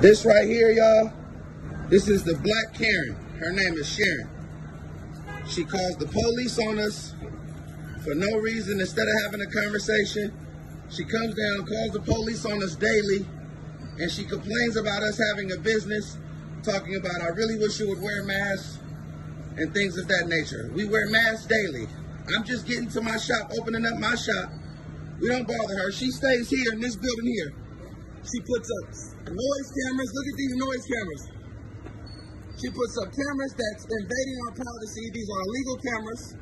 This right here, y'all, this is the Black Karen. Her name is Sharon. She calls the police on us for no reason. Instead of having a conversation, she comes down, calls the police on us daily, and she complains about us having a business, talking about, I really wish you would wear masks and things of that nature. We wear masks daily. I'm just getting to my shop, opening up my shop. We don't bother her. She stays here in this building here. She puts up noise cameras. Look at these noise cameras. She puts up cameras that's invading our privacy. These are illegal cameras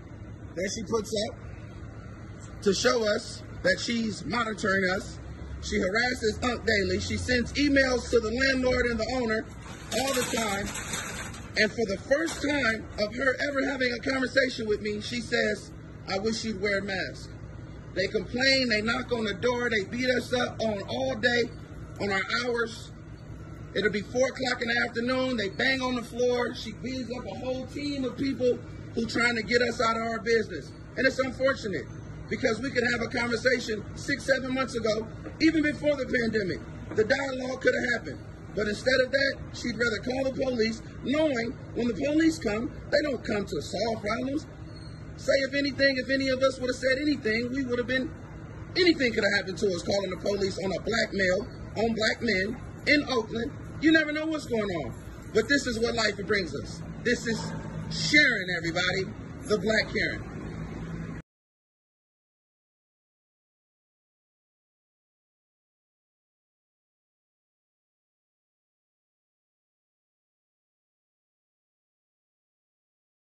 that she puts up to show us that she's monitoring us. She harasses Unc daily. She sends emails to the landlord and the owner all the time. And for the first time of her ever having a conversation with me, she says, I wish you'd wear a mask. They complain, they knock on the door, they beat us up on all day, on our hours. It'll be four o'clock in the afternoon, they bang on the floor. She beats up a whole team of people who trying to get us out of our business. And it's unfortunate because we could have a conversation six, seven months ago, even before the pandemic. The dialogue could have happened. But instead of that, she'd rather call the police, knowing when the police come, they don't come to solve problems. Say if anything, if any of us would have said anything, we would have been, anything could have happened to us calling the police on a black male, on black men in Oakland. You never know what's going on. But this is what life brings us. This is Sharon, everybody, the Black Karen.